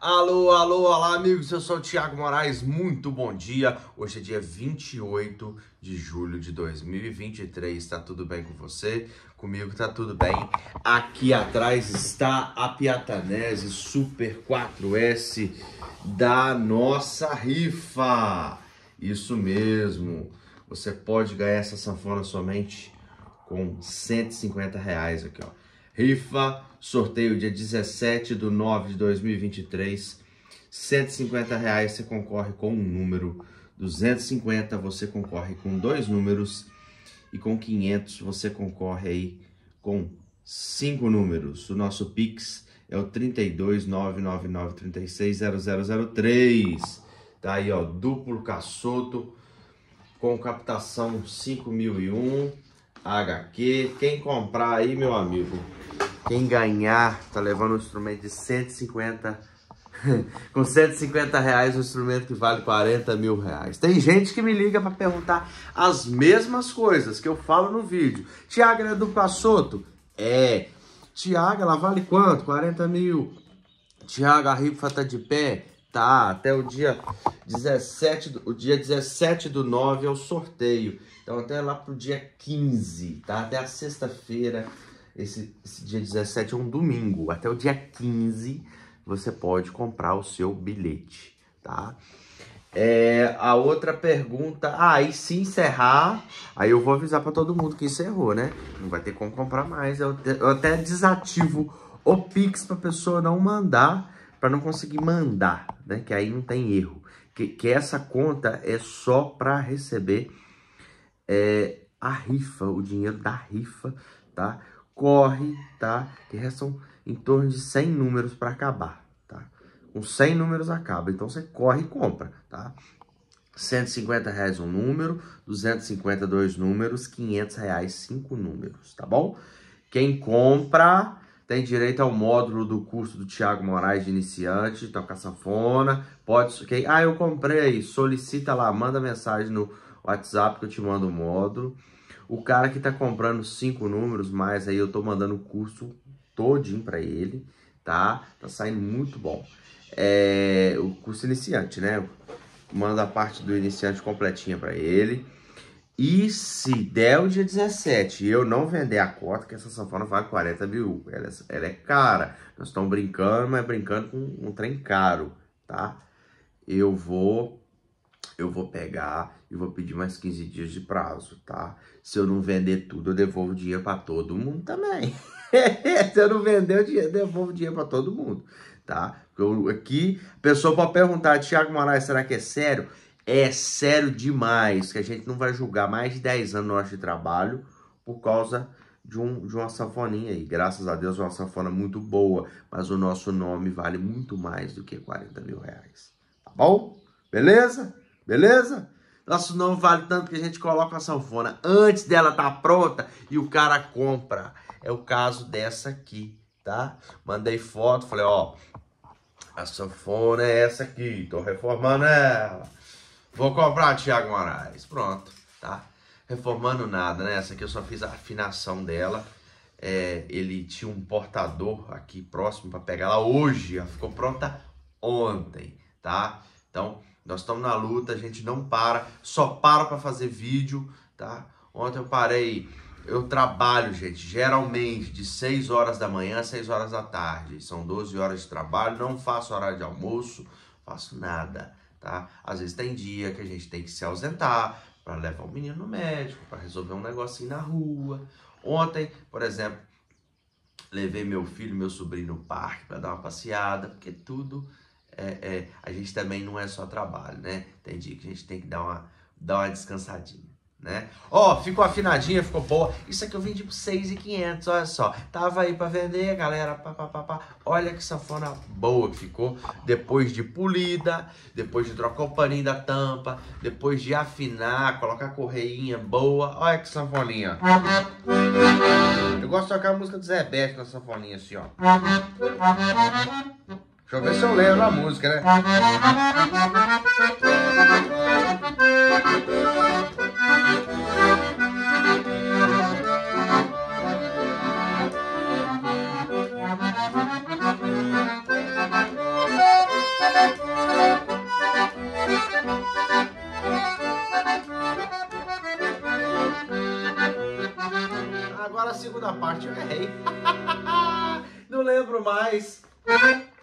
Alô, alô, olá amigos, eu sou o Thiago Moraes, muito bom dia. Hoje é dia 28 de julho de 2023, tá tudo bem com você? Comigo tá tudo bem. Aqui atrás está a Piatanese Super 4S da nossa rifa. Isso mesmo, você pode ganhar essa sanfona somente com 150 reais aqui, ó. Rifa, sorteio dia 17 de 9 de 2023. 150 reais você concorre com um número. 250 você concorre com dois números. E com 500 você concorre aí com cinco números. O nosso Pix é o 32999360003. Tá aí, ó, duplo caçoto com captação 5001 HQ. Quem comprar aí, meu amigo, quem ganhar tá levando um instrumento de 150 com 150 reais um instrumento que vale 40 mil reais. Tem gente que me liga para perguntar as mesmas coisas que eu falo no vídeo. Tiago, é do Passoto? É. Tiago, ela vale quanto? 40 mil. Tiago, a rifa tá de pé? Tá, até o dia 17, do, o dia 17 do 9 é o sorteio. Então até lá pro dia 15, tá? Até a sexta-feira esse, esse dia 17 é um domingo. Até o dia 15 você pode comprar o seu bilhete, tá? É, a outra pergunta, ah, e se encerrar, aí eu vou avisar para todo mundo que encerrou, né? Não vai ter como comprar mais. Eu, eu até desativo o Pix para pessoa não mandar, para não conseguir mandar, né? Que aí não tem erro. Que, que essa conta é só para receber é, a rifa, o dinheiro da rifa, tá? Corre, tá? Que restam em torno de 100 números para acabar, tá? Com 100 números acaba, então você corre e compra, tá? 150 reais um número, 250 dois números, 500 reais cinco números, tá bom? Quem compra tem direito ao módulo do curso do Tiago Moraes de iniciante, toca sanfona, pode... Quem, ah, eu comprei, solicita lá, manda mensagem no WhatsApp que eu te mando o módulo. O cara que tá comprando cinco números, mais aí eu tô mandando o curso todinho para ele, tá? Tá saindo muito bom. É, o curso iniciante, né? Manda a parte do iniciante completinha para ele. E se der o dia 17 e eu não vender a cota, que essa sanfona vale 40 mil, ela, é, ela é cara. Nós estamos brincando, mas brincando com um trem caro, tá? Eu vou eu vou pegar e vou pedir mais 15 dias de prazo, tá? Se eu não vender tudo, eu devolvo dinheiro para todo mundo também. Se eu não vender, eu devolvo dinheiro para todo mundo, tá? Eu, aqui, a pessoa pode perguntar, Tiago Moraes, será que é sério? É sério demais, que a gente não vai julgar mais de 10 anos nosso de trabalho por causa de, um, de uma sanfoninha aí. Graças a Deus, é uma sanfona muito boa, mas o nosso nome vale muito mais do que 40 mil reais. Tá bom? Beleza? Beleza? Nosso nome vale tanto que a gente coloca a sanfona antes dela estar tá pronta e o cara compra. É o caso dessa aqui, tá? Mandei foto, falei, ó, a sanfona é essa aqui, tô reformando ela. Vou comprar, Thiago Moraes. Pronto, tá? Reformando nada, né? Essa aqui eu só fiz a afinação dela. É, ele tinha um portador aqui próximo para pegar ela hoje. Ela ficou pronta ontem, tá? Então, nós estamos na luta, a gente não para, só para para fazer vídeo, tá? Ontem eu parei, eu trabalho, gente, geralmente de 6 horas da manhã a 6 horas da tarde. São 12 horas de trabalho, não faço horário de almoço, faço nada, tá? Às vezes tem dia que a gente tem que se ausentar para levar o menino no médico, para resolver um negocinho na rua. Ontem, por exemplo, levei meu filho, meu sobrinho no parque para dar uma passeada, porque tudo é, é, a gente também não é só trabalho, né? Tem dia que a gente tem que dar uma, dar uma descansadinha, né? Ó, oh, ficou afinadinha, ficou boa. Isso aqui eu vendi por 6,500, olha só. Tava aí para vender, galera, pá, pá, pá, pá. Olha que sanfona boa que ficou. Depois de polida, depois de trocar o paninho da tampa, depois de afinar, colocar a correinha boa. Olha que sanfoninha. Eu gosto de tocar a música do Zé Bete na sanfoninha assim, ó. Deixa eu ver se eu lembro a música, né? Agora a segunda parte eu errei. Não lembro mais.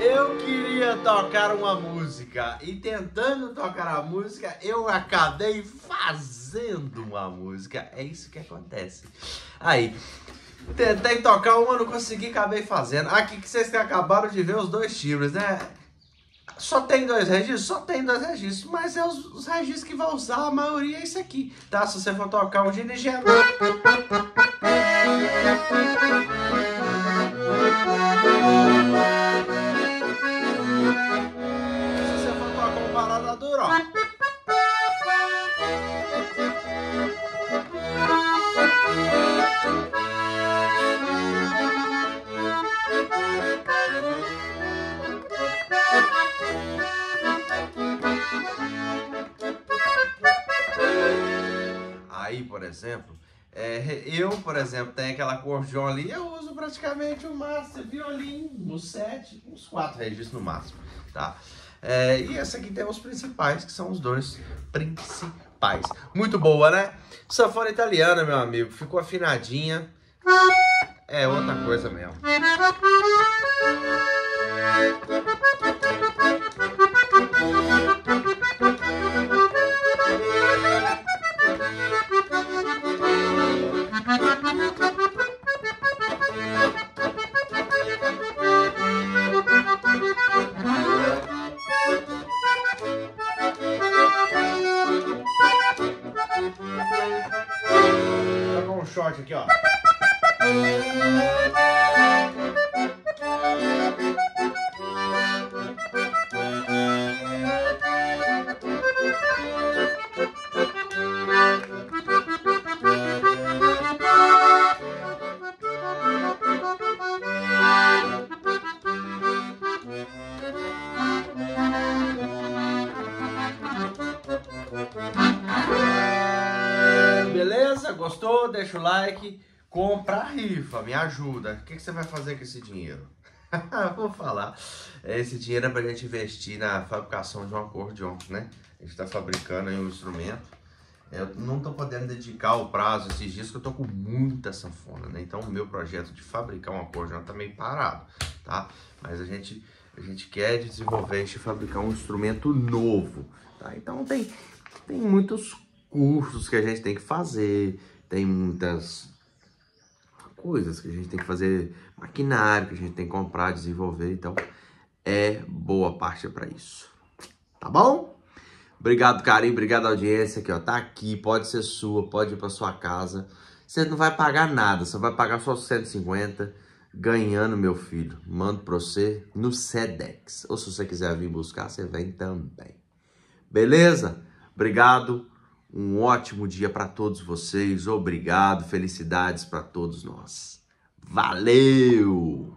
Eu queria tocar uma música e tentando tocar a música, eu acabei fazendo uma música. É isso que acontece. Aí, tentei tocar uma, não consegui, acabei fazendo. Aqui que vocês acabaram de ver os dois timbres, né? Só tem dois registros? Só tem dois registros, mas é os, os registros que vai usar, a maioria é isso aqui, tá? Se você for tocar um ginigeno... dura, ó... Aí, por exemplo, é, eu, por exemplo, tenho aquela acordeon ali, eu uso praticamente o master violino, no set, uns quatro registros no máximo, tá? É, e essa aqui tem os principais, que são os dois principais. Muito boa, né? Sanfona italiana, meu amigo, ficou afinadinha. É outra coisa mesmo. Vou com um short aqui, Deixa o like. Compra a rifa, me ajuda. O que, que você vai fazer com esse dinheiro? Vou falar. Esse dinheiro é pra gente investir na fabricação de um acordeon, né? A gente tá fabricando aí um instrumento. Eu não tô podendo dedicar o prazo esses dias que eu tô com muita sanfona, né? Então o meu projeto de fabricar um acordeon tá meio parado, tá? Mas a gente, a gente quer desenvolver, a gente fabricar um instrumento novo, tá? Então tem, tem muitos cursos que a gente tem que fazer, tem muitas coisas que a gente tem que fazer, maquinário que a gente tem que comprar, desenvolver, então é boa parte para isso. Tá bom? Obrigado, carinho, obrigado audiência aqui, ó. Tá aqui, pode ser sua, pode ir para sua casa. Você não vai pagar nada, você vai pagar só 150. ganhando, meu filho. Mando para você no Sedex. Ou se você quiser vir buscar, você vem também. Beleza? Obrigado. Um ótimo dia para todos vocês. Obrigado. Felicidades para todos nós. Valeu!